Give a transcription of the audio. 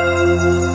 Oh.